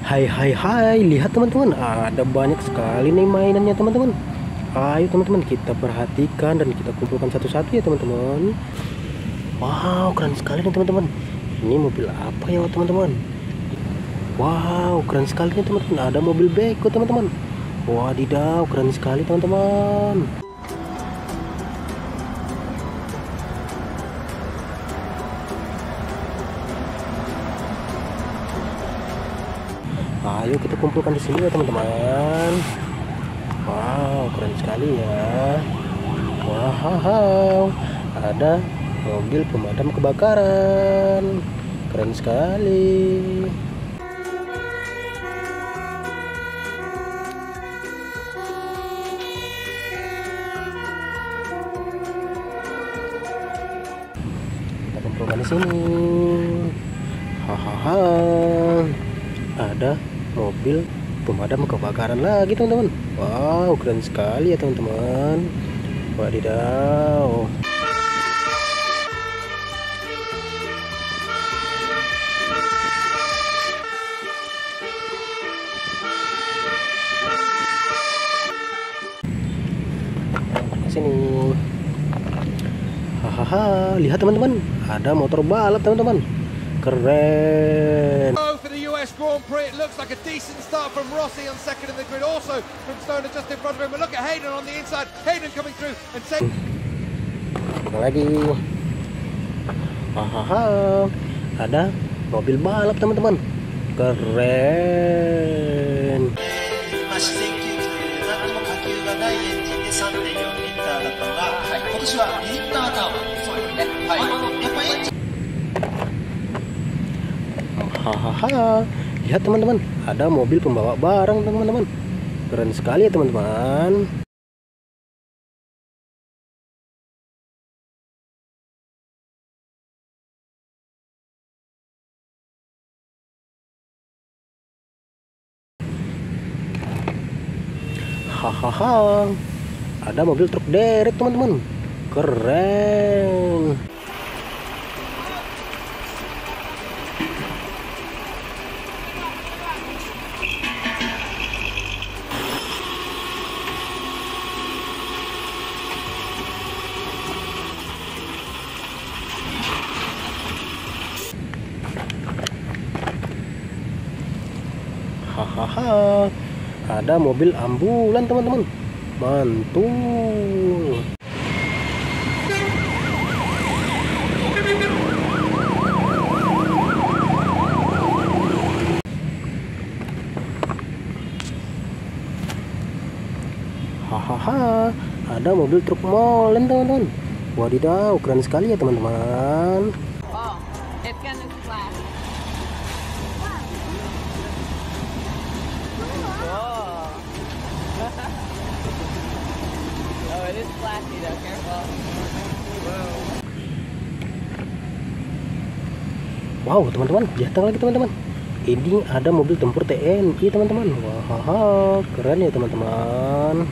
Hai hai hai, lihat teman-teman, ada banyak sekali nih mainannya teman-teman. Ayo teman-teman kita perhatikan dan kita kumpulkan satu-satu ya teman-teman. Wow, keren sekali nih teman-teman. Ini mobil apa ya teman-teman? Wow, keren sekali nih teman-teman. Ada mobil beko teman-teman. Wadidaw, keren sekali teman-teman. Ayo kita kumpulkan di sini ya teman-teman. Wow, keren sekali ya. Wow, ada mobil pemadam kebakaran. Keren sekali. Kumpulkan di sini. Hahaha. Ada mobil? Pemadam kebakaran lagi teman-teman. Wow keren sekali ya teman-teman. Wadidaw. Sini. Hahaha lihat teman-teman. Ada motor balap teman-teman. Keren for the US Grand Prix. It looks like a decent start from Rossi on second in the grid, also from Stoner just in front of him. But look at Hayden on the inside. Hayden coming through and taking. Kita lagi hahaha ada mobil balap teman-teman keren まあ、自然吸気という何にも火球がないエンジンで3.4リッターだったのが、今年は Hahaha. Lihat teman-teman ada mobil pembawa barang teman-teman. Keren sekali ya teman-teman. Hahaha. Ada mobil truk derek teman-teman. Keren hahaha. Ada mobil ambulan teman-teman. Mantul. Hahaha. Ada mobil truk molen teman-teman. Wadidaw keren sekali ya teman-teman Wow teman-teman datang lagi teman-teman. Ini ada mobil tempur TNI teman-teman. Wah keren ya teman-teman.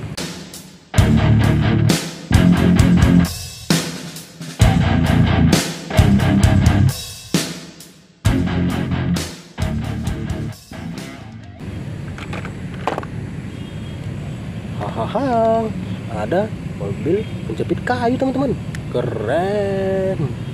Hahaha ada mobil penjepit kayu teman-teman. Keren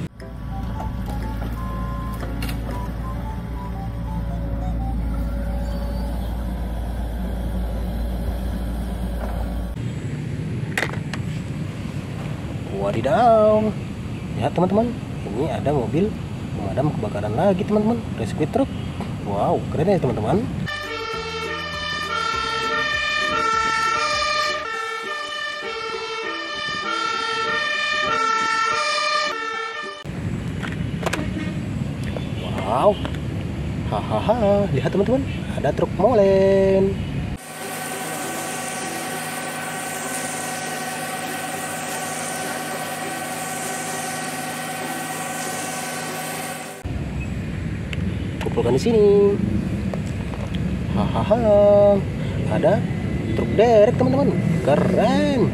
wadidaw ya teman-teman ini ada mobil pemadam kebakaran lagi teman-teman. Rescue truck wow keren ya teman-teman. Wow. Hahaha lihat teman-teman ada truk molen kumpulkan di sini hahaha ada truk derek teman-teman keren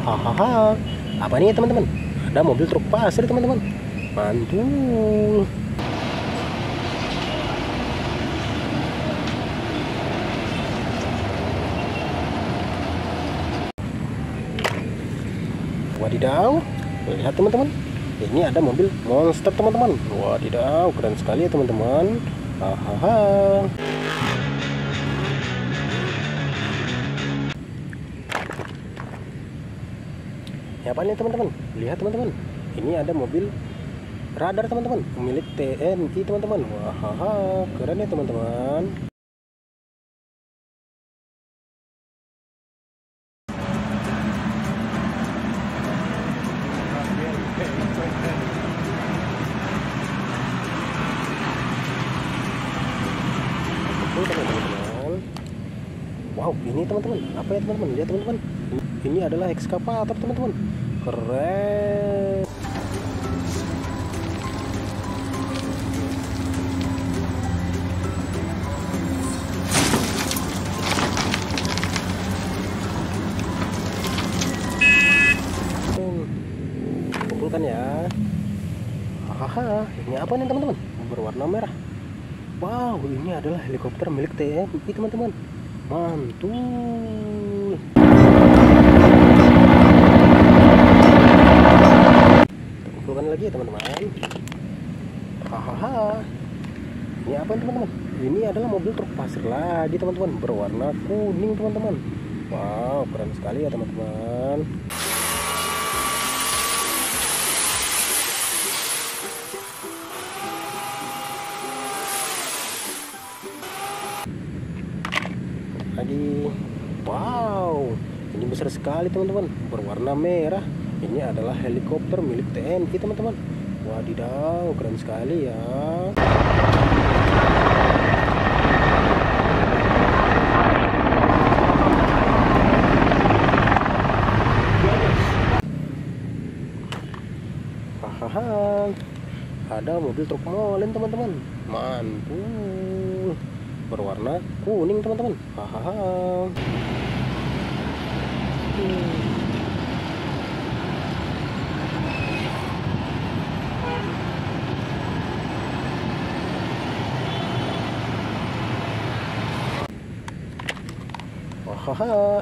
Hahaha. Apa nih teman-teman? Ada mobil truk pasir teman-teman. Mantul. Wadidaw, lihat teman-teman. Ini ada mobil monster teman-teman. Wadidaw, keren sekali ya teman-teman. Hahaha. Ya apa nih teman-teman? Lihat teman-teman. Ini ada mobil radar teman-teman, milik TNI teman-teman. Wah, keren ya teman-teman. Teman-teman. Wow, ini teman-teman. Apa ya teman-teman? Lihat teman-teman. Ini adalah ekskavator teman-teman. Keren. Kumpulkan ya. Hahaha, ini apa nih teman-teman? Berwarna merah. Wow, ini adalah helikopter milik TNI teman-teman. Mantul. Kumpulkan lagi ya teman-teman. Hahaha. Ini apa teman-teman? Ini adalah mobil truk pasir lagi teman-teman, berwarna kuning teman-teman. Wow, keren sekali ya teman-teman. Besar sekali teman-teman. Berwarna merah. Ini adalah helikopter milik TNI teman-teman. Wadidaw keren sekali ya. Hahaha. Ada mobil truk molen teman-teman. Mantul. Berwarna kuning teman-teman. Hahaha Hmm.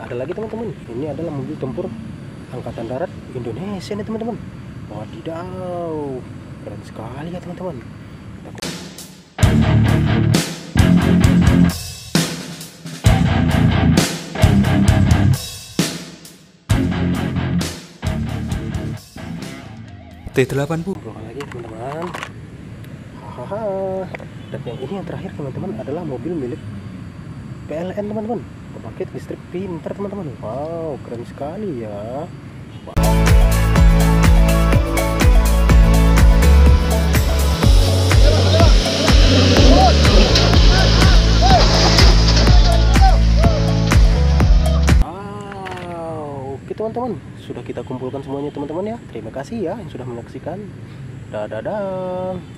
Ada lagi teman-teman. Ini adalah mobil tempur angkatan darat Indonesia nih teman-teman. Wadidaw, keren sekali ya teman-teman. T80 Kumpulkan lagi teman-teman. Dan yang ini yang terakhir teman-teman adalah mobil milik PLN teman-teman. Pembangkit listrik pintar teman-teman. Wow, keren sekali ya. Teman-teman, sudah kita kumpulkan semuanya teman-teman ya. Terima kasih ya yang sudah menyaksikan. Dadah.